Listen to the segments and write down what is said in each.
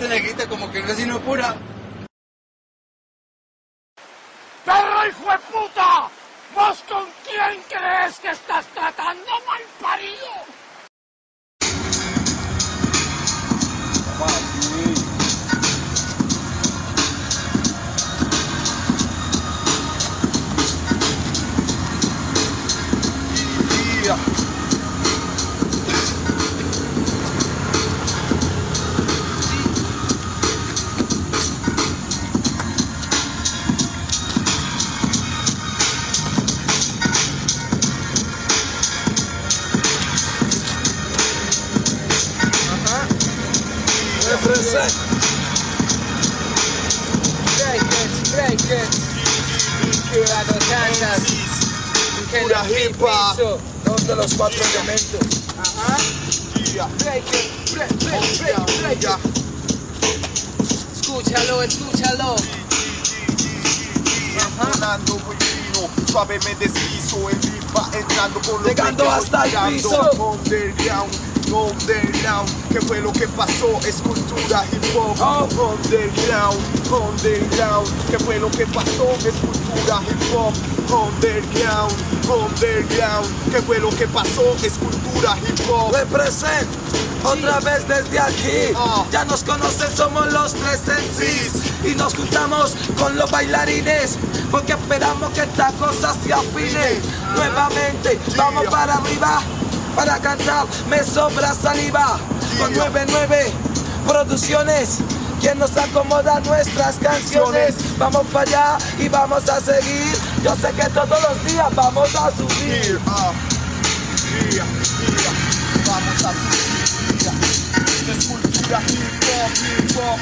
este negrita como que casi no pura. ¡Perro hijo de puta! ¿Vos con quién crees que estás tratando, mal parido? Represent. Break it, break it. Cuando cantas, Pura el hip hop. piso. Dos de los cuatro elementos. Ajá. Break it, break, break, break, break Ya. it. Escúchalo, escúchalo. Sonando muy fino, suave me deslizo, el beat va entrando por Llegando hasta el piso. Underground, underground, ¿qué fue lo que pasó? Es cultura hip hop. Oh. Underground, underground, ¿qué fue lo que pasó? Es cultura hip hop. Underground, underground, ¿qué fue lo que pasó? Es cultura hip hop. Represent. Otra vez desde aquí, Ah. ya nos conocen, somos los tres MCs y nos juntamos con los bailarines porque esperamos que esta cosa se afine nuevamente. Vamos para arriba para cantar, me sobra saliva con Yeah. 99 producciones. Quien nos acomoda nuestras canciones, vamos para allá y vamos a seguir. Yo sé que todos los días vamos a subir. Vamos a subir, es cultura hip hop,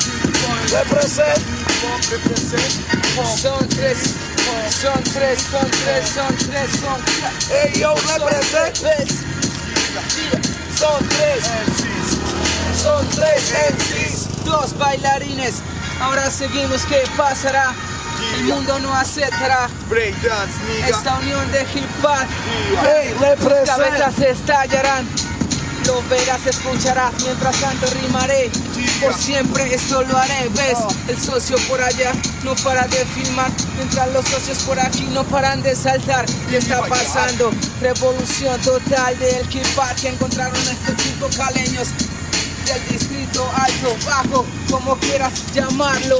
Represent. Son tres, son tres, son tres, son tres, son tres. Represent. Son tres, MCs, son tres MCs. Dos bailarines. Ahora seguimos, ¿qué pasará? El mundo no aceptará breakdance, esta unión de hip hop. Hey, represent. Cabezas estallarán. Lo verás, escucharás, mientras tanto rimaré. Por siempre esto lo haré, ves. El socio por allá no para de filmar, mientras los socios por aquí no paran de saltar. Y está pasando revolución total del hop que encontraron estos cinco caleños del distrito alto, bajo, como quieras llamarlo.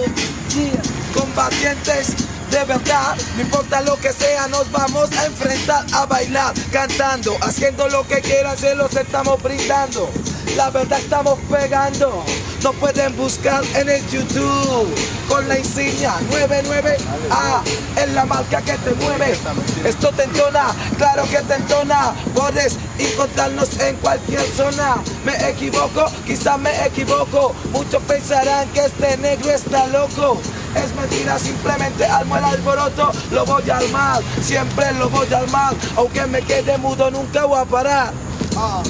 Combatientes de verdad, no importa lo que sea, nos vamos a enfrentar a bailar, cantando, haciendo lo que quieran, se los estamos brindando. La verdad estamos pegando, nos pueden buscar en el YouTube con la insignia 99A, es la marca que te mueve. Esto te entona, claro que te entona, puedes encontrarnos en cualquier zona. Me equivoco, quizá me equivoco, muchos pensarán que este negro está loco. Es mentira, simplemente armo el alboroto, lo voy a armar, siempre lo voy a armar, aunque me quede mudo nunca voy a parar. Ah,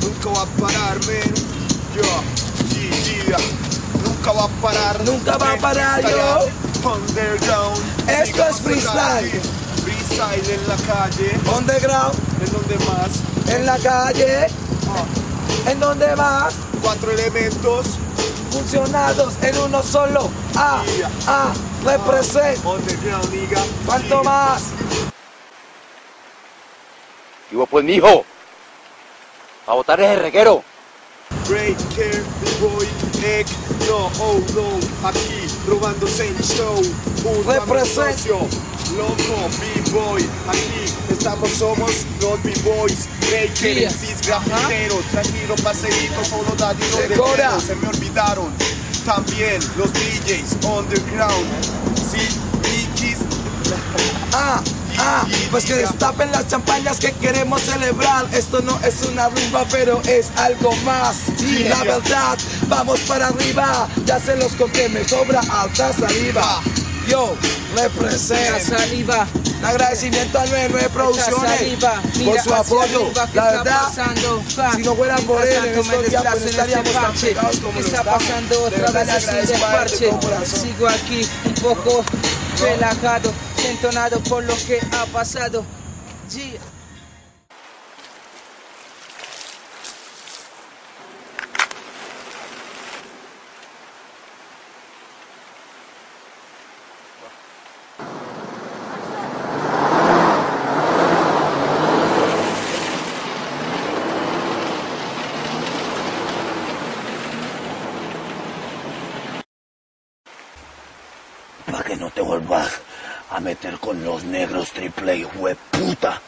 nunca va a parar, man. Yo, yeah, yeah. Nunca va a parar. Nunca va a parar, yo. Underground. Esto es freestyle. Freestyle en la calle. Underground, ¿En donde más? en la calle, Ah, en donde va, cuatro elementos. funcionados en uno solo. Ah, ah, represent. ¿cuánto más? Y vos pues, mijo, a botar ese reguero. Breaker, boy, egg, no, oh no, aquí robándose el show. Un Represent. socio, loco, b-boy, aquí estamos, somos los b-boys. Breaker, Yeah. MCs, grafiteros, tranquilo, paseíto, solo Decora. deteros, se me olvidaron. También los DJs, underground, sí, Mickeys, Ah, ah, pues que destapen las champañas que queremos celebrar. Esto no es una rumba, pero es algo más. Y la verdad, vamos para arriba. Ya se los conté, me sobra alta saliva. Yo, La represent. saliva, Un agradecimiento a 99 la Producciones saliva, por su apoyo. arriba, ¿qué La verdad, pasando? Si no fueran por él en estos días, pues estaríamos tan pegados como ¿Qué lo está estamos. pasando otra vez así de parche? Sigo aquí un poco relajado, entonado por lo que ha pasado. Yeah. Que no te vuelvas a meter con los negros triple y puta.